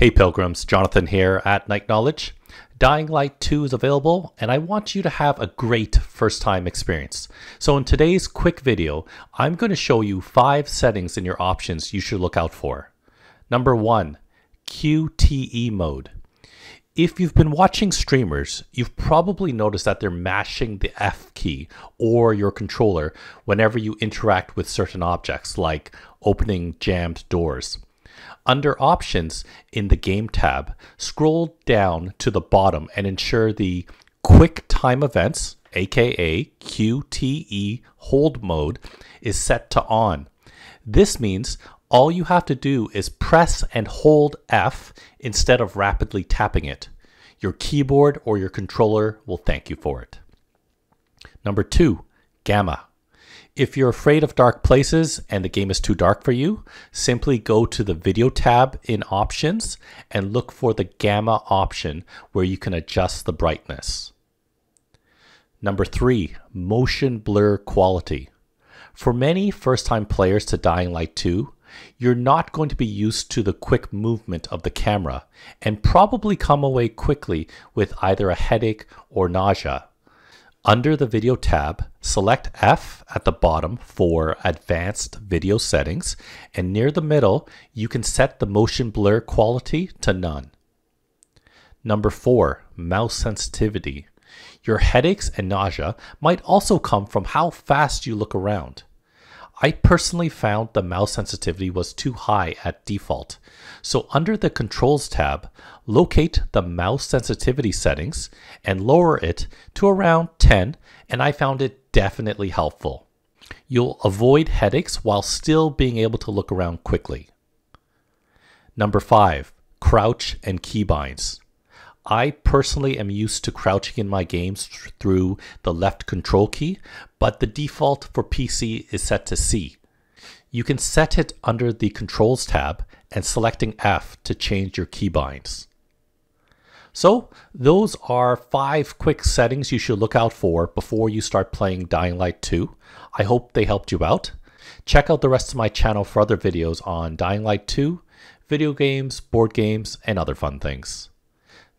Hey Pilgrims, Jonathan here at Knight Knowledge. Dying Light 2 is available and I want you to have a great first time experience. So in today's quick video, I'm going to show you 5 settings in your options you should look out for. Number 1. QTE mode. If you've been watching streamers, you've probably noticed that they're mashing the F key or your controller whenever you interact with certain objects like opening jammed doors. Under Options in the Game tab, scroll down to the bottom and ensure the Quick Time Events, aka QTE hold mode, is set to on. This means all you have to do is press and hold F instead of rapidly tapping it. Your keyboard or your controller will thank you for it. Number two, Gamma. If you're afraid of dark places and the game is too dark for you, simply go to the video tab in options and look for the gamma option where you can adjust the brightness. Number three, motion blur quality. For many first time players to Dying Light 2, you're not going to be used to the quick movement of the camera and probably come away quickly with either a headache or nausea. Under the Video tab, select F at the bottom for Advanced Video Settings, and near the middle, you can set the motion blur quality to none. Number 4. Mouse Sensitivity. Your headaches and nausea might also come from how fast you look around. I personally found the mouse sensitivity was too high at default. So under the Controls tab, locate the mouse sensitivity settings and lower it to around 10 and I found it definitely helpful. You'll avoid headaches while still being able to look around quickly. Number 5. Crouch and keybinds. I personally am used to crouching in my games through the left control key, but the default for PC is set to C. You can set it under the Controls tab and selecting F to change your keybinds. So those are five quick settings you should look out for before you start playing Dying Light 2. I hope they helped you out. Check out the rest of my channel for other videos on Dying Light 2, video games, board games, and other fun things.